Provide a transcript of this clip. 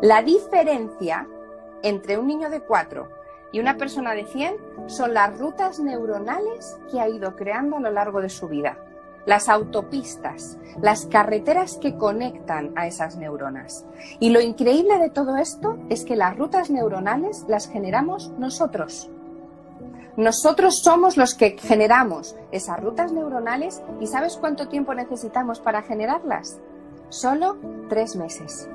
La diferencia entre un niño de 4 y una persona de 100 son las rutas neuronales que ha ido creando a lo largo de su vida, las autopistas, las carreteras que conectan a esas neuronas. Y lo increíble de todo esto es que las rutas neuronales las generamos nosotros. Nosotros somos los que generamos esas rutas neuronales y ¿sabes cuánto tiempo necesitamos para generarlas? Solo tres meses.